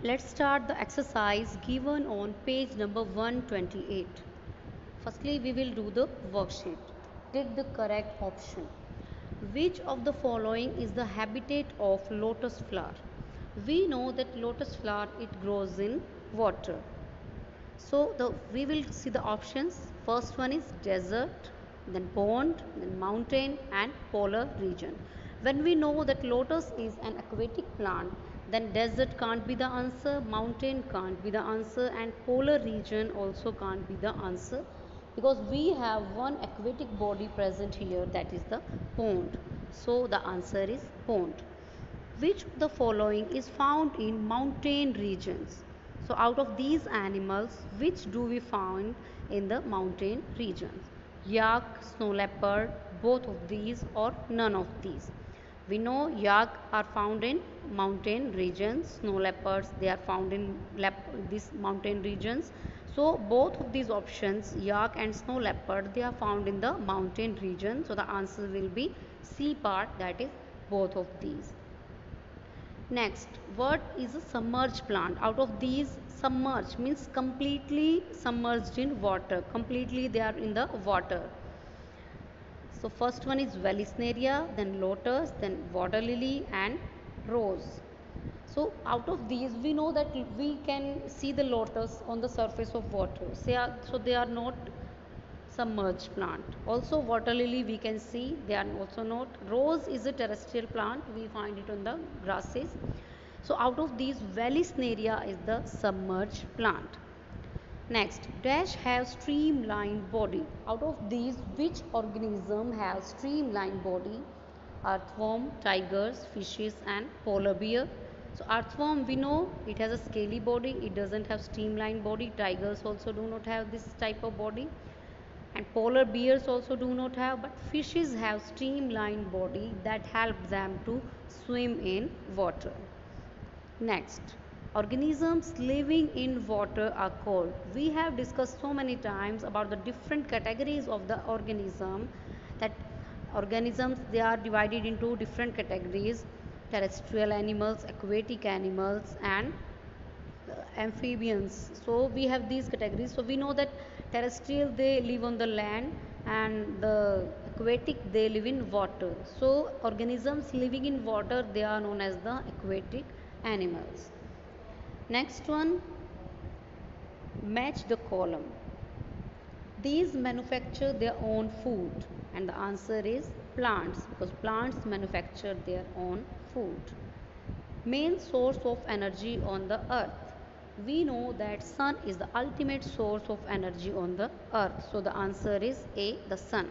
Let's start the exercise given on page number 128. Firstly, we will do the worksheet. Take the correct option. Which of the following is the habitat of lotus flower? We know that lotus flower it grows in water. So the we will see the options. First one is desert, then pond, then mountain and polar region. When we know that lotus is an aquatic plant, then desert can't be the answer, mountain can't be the answer and polar region also can't be the answer because we have one aquatic body present here that is the pond. So the answer is pond. Which the following is found in mountain regions? So out of these animals, which do we find in the mountain regions? Yak, snow leopard, both of these or none of these. We know yak are found in mountain regions, snow leopards they are found in these mountain regions. So both of these options yak and snow leopard they are found in the mountain region. So the answer will be C part that is both of these. Next, what is a submerged plant? Out of these, submerged means completely submerged in water. Completely they are in the water. So first one is Vallisneria, then lotus, then water lily and rose. So out of these we know that we can see the lotus on the surface of water. So they are not submerged plant. Also water lily we can see they are also not. Rose is a terrestrial plant we find it on the grasses. So out of these Vallisneria is the submerged plant. Next dash has streamlined body. Out of these which organism has streamlined body? Earthworm, tigers, fishes and polar bear. So earthworm we know it has a scaly body. It doesn't have streamlined body. Tigers also do not have this type of body and polar bears also do not have but fishes have streamlined body that helps them to swim in water next organisms living in water are called. We have discussed so many times about the different categories of the organism that organisms they are divided into different categories terrestrial animals aquatic animals and uh, amphibians. So we have these categories. So we know that terrestrial they live on the land and the aquatic they live in water. So organisms living in water they are known as the aquatic animals next one. Match the column. These manufacture their own food. And the answer is plants because plants manufacture their own food. Main source of energy on the earth. We know that sun is the ultimate source of energy on the earth. So the answer is a the sun.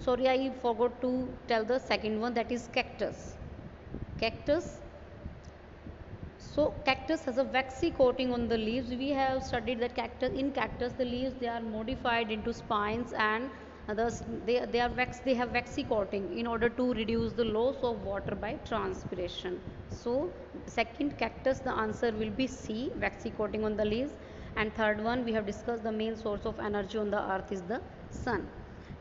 Sorry i forgot to tell the second one that is cactus cactus. So cactus has a waxy coating on the leaves. We have studied that cactus in cactus the leaves they are modified into spines and thus they, they are wax they have waxy coating in order to reduce the loss of water by transpiration. So second cactus the answer will be c waxy coating on the leaves. And third one we have discussed the main source of energy on the earth is the sun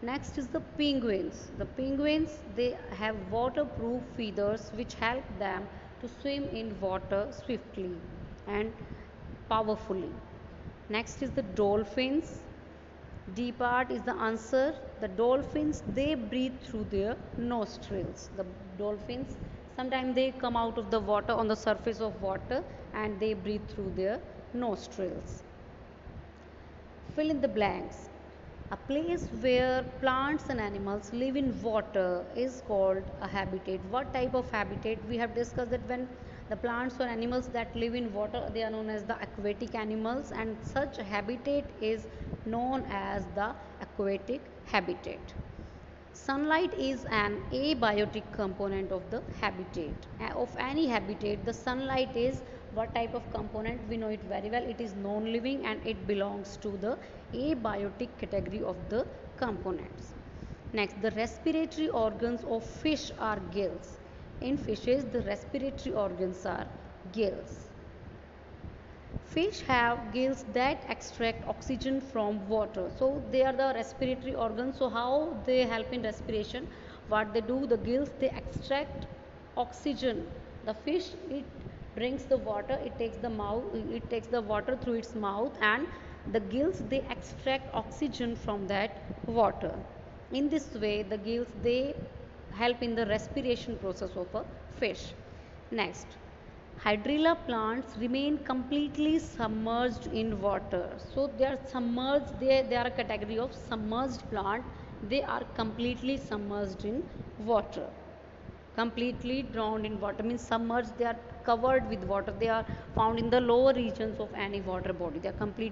next is the penguins the penguins they have waterproof feathers which help them to swim in water swiftly and powerfully next is the dolphins D part is the answer. The dolphins they breathe through their nostrils. The dolphins sometimes they come out of the water on the surface of water and they breathe through their nostrils. Fill in the blanks. A place where plants and animals live in water is called a habitat. What type of habitat? We have discussed that when the plants or animals that live in water they are known as the aquatic animals and such habitat is known as the aquatic habitat. Sunlight is an abiotic component of the habitat. Of any habitat, the sunlight is what type of component? We know it very well. It is non-living and it belongs to the abiotic category of the components. Next, the respiratory organs of fish are gills. In fishes, the respiratory organs are gills. Fish have gills that extract oxygen from water. So, they are the respiratory organs. So, how they help in respiration? What they do, the gills, they extract oxygen the fish it drinks the water it takes the mouth it takes the water through its mouth and the gills they extract oxygen from that water. In this way the gills they help in the respiration process of a fish. Next hydrilla plants remain completely submerged in water. So they are submerged they, they are a category of submerged plant. They are completely submerged in water completely drowned in water. Means submerged they are covered with water. They are found in the lower regions of any water body. They are completely